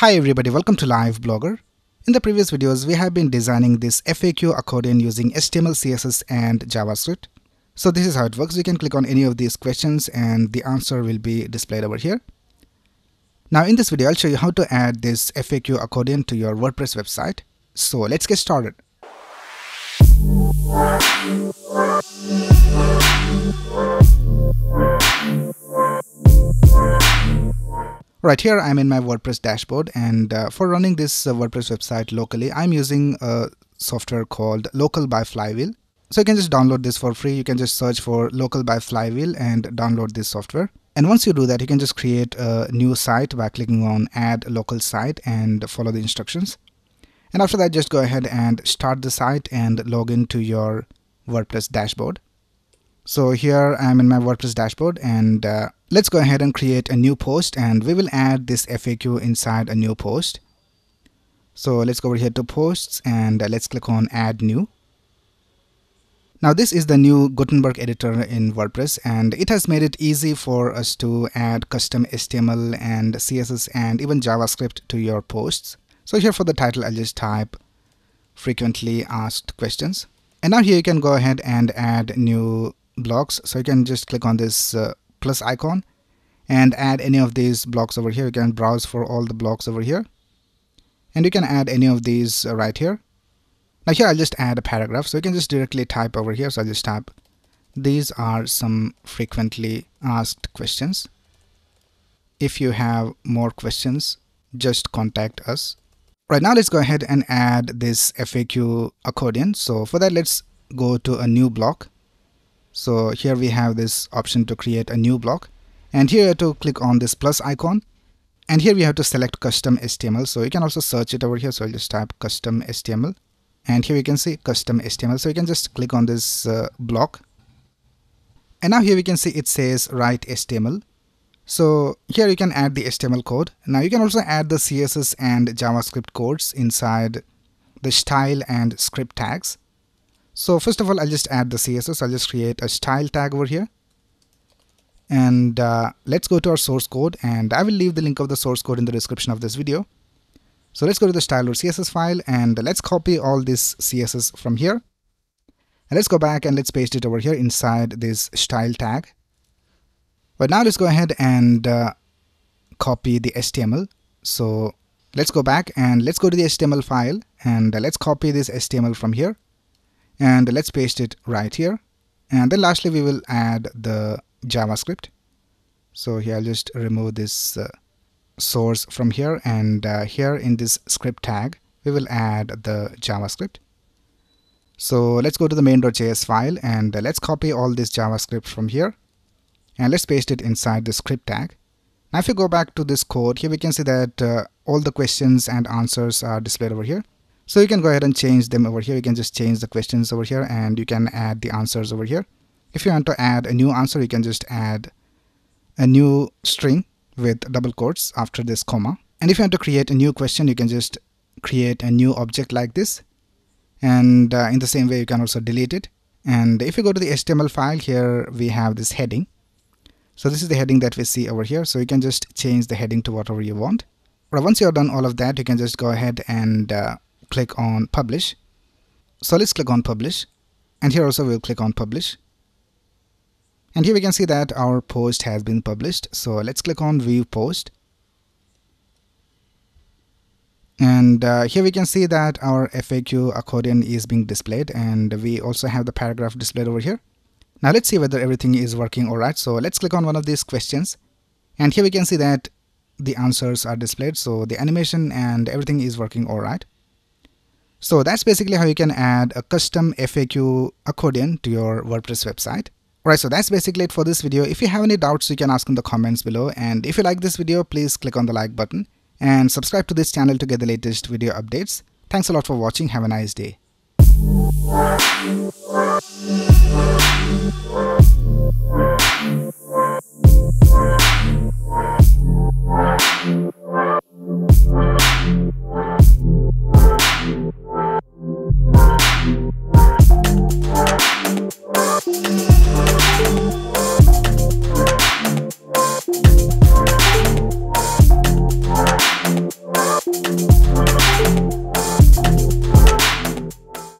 Hi everybody, welcome to Live Blogger. In the previous videos, we have been designing this FAQ accordion using HTML, CSS and JavaScript. So this is how it works. You can click on any of these questions and the answer will be displayed over here. Now in this video, I'll show you how to add this FAQ accordion to your WordPress website. So let's get started. Right here I'm in my WordPress dashboard and uh, for running this uh, WordPress website locally I'm using a software called Local by Flywheel. So you can just download this for free. You can just search for Local by Flywheel and download this software. And once you do that, you can just create a new site by clicking on add local site and follow the instructions. And after that, just go ahead and start the site and log into your WordPress dashboard. So here I'm in my WordPress dashboard and uh, let's go ahead and create a new post and we will add this FAQ inside a new post. So let's go over here to posts and let's click on add new. Now this is the new Gutenberg editor in WordPress and it has made it easy for us to add custom HTML and CSS and even JavaScript to your posts. So here for the title I'll just type frequently asked questions. And now here you can go ahead and add new blocks so you can just click on this uh, plus icon and add any of these blocks over here. You can browse for all the blocks over here. And you can add any of these uh, right here. Now here I'll just add a paragraph. So you can just directly type over here. So I'll just type these are some frequently asked questions. If you have more questions just contact us. Right now let's go ahead and add this FAQ accordion. So for that let's go to a new block so here we have this option to create a new block. And here you have to click on this plus icon. And here we have to select custom HTML so you can also search it over here. So I'll just type custom HTML and here we can see custom HTML so you can just click on this uh, block. And now here we can see it says write HTML so here you can add the HTML code. Now you can also add the CSS and JavaScript codes inside the style and script tags so first of all, I'll just add the CSS. I'll just create a style tag over here. And uh, let's go to our source code and I will leave the link of the source code in the description of this video. So let's go to the style.css file and let's copy all this CSS from here. And let's go back and let's paste it over here inside this style tag. But now let's go ahead and uh, copy the HTML. So let's go back and let's go to the HTML file and let's copy this HTML from here and let's paste it right here. And then lastly we will add the JavaScript. So here I'll just remove this uh, source from here. And uh, here in this script tag we will add the JavaScript. So let's go to the main.js file. And uh, let's copy all this JavaScript from here. And let's paste it inside the script tag. Now if you go back to this code here we can see that uh, all the questions and answers are displayed over here so you can go ahead and change them over here. You can just change the questions over here and you can add the answers over here. If you want to add a new answer, you can just add a new string with double quotes after this comma. And if you want to create a new question, you can just create a new object like this. And uh, in the same way, you can also delete it. And if you go to the HTML file here, we have this heading. So this is the heading that we see over here. So you can just change the heading to whatever you want. But once you're done all of that, you can just go ahead and uh, click on publish. So let's click on publish and here also we'll click on publish. And here we can see that our post has been published. So let's click on view post. And uh, here we can see that our FAQ accordion is being displayed and we also have the paragraph displayed over here. Now let's see whether everything is working alright. So let's click on one of these questions and here we can see that the answers are displayed. So the animation and everything is working alright. So that's basically how you can add a custom FAQ accordion to your WordPress website. Alright, so that's basically it for this video. If you have any doubts, you can ask in the comments below. And if you like this video, please click on the like button and subscribe to this channel to get the latest video updates. Thanks a lot for watching. Have a nice day.